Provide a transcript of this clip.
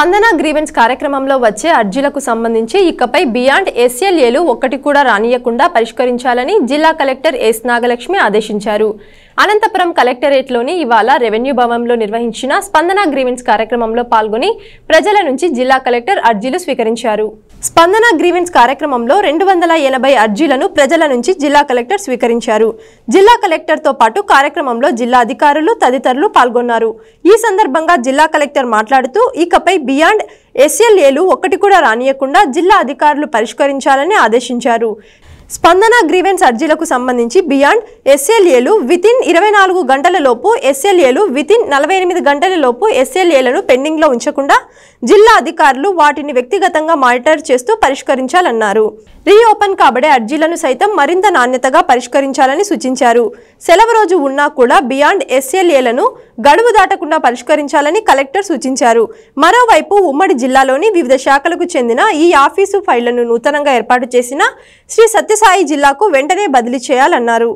స్పందన గ్రీవెన్స్ కార్యక్రమంలో వచ్చే అర్జీలకు సంబంధించి ఇకపై బియాండ్ ఎస్ఎల్ఏలు ఒక్కటి కూడా రానియకుండా పరిష్కరించాలని జిల్లా కలెక్టర్ ఎస్ నాగలక్ష్మి ఆదేశించారు. అనంతపురం కలెక్టరేట్లోని ఇవాళ రెవెన్యూ భవన్లో నిర్వహించిన స్పందన గ్రీవెన్స్ కార్యక్రమంలో పాల్గొని ప్రజల నుంచి జిల్లా కలెక్టర్ అర్జీలు స్వీకరించారు. స్పందన గ్రీవెన్స్ కార్యక్రమంలో రెండు వందల ఎనభై అర్జీలను ప్రజల నుంచి జిల్లా కలెక్టర్ స్వీకరించారు. జిల్లా కలెక్టర్తో పాటు కార్యక్రమంలో జిల్లా అధికారులు తదితరులు పాల్గొన్నారు. ఈ సందర్భంగా జిల్లా కలెక్టర్ మాట్లాడుతూ ఇకపై బియాండ్ ఎస్ఎల్ఏలు ఒక్కటి కూడా రానియకుండా జిల్లా అధికారులు పరిష్కరించాలని ఆదేశించారు. స్పందన గ్రీవెన్స్ అర్జీలకు సంబంధించి బియాండ్ ఎస్ఎల్ఏలు వితిన్ ఇరవై నాలుగు గంటల లోపు ఎస్ఎల్ఏలు వితిన్ నలభై ఎనిమిది గంటల లోపు ఎస్ఎల్ఏలను పెండింగ్లో ఉంచకుండా జిల్లా అధికారులు వాటిని వ్యక్తిగతంగా మానిటర్ చేస్తూ పరిష్కరించాలన్నారు. రీఓపెన్ కాబడే అర్జీలను సైతం మరింత నాణ్యతగా పరిష్కరించాలని సూచించారు. సెలవు రోజు ఉన్నా కూడా బియాండ్ ఎస్ఎల్ఏలను గడువు దాటకుండా పరిష్కరించాలని కలెక్టర్ సూచించారు. మరోవైపు ఉమ్మడి జిల్లాలోని వివిధ శాఖలకు చెందిన ఈ ఆఫీసు ఫైళ్ళను నూతనంగా ఏర్పాటు చేసిన శ్రీ సత్యసాయి జిల్లాకు వెంటనే బదిలీ చేయాలన్నారు.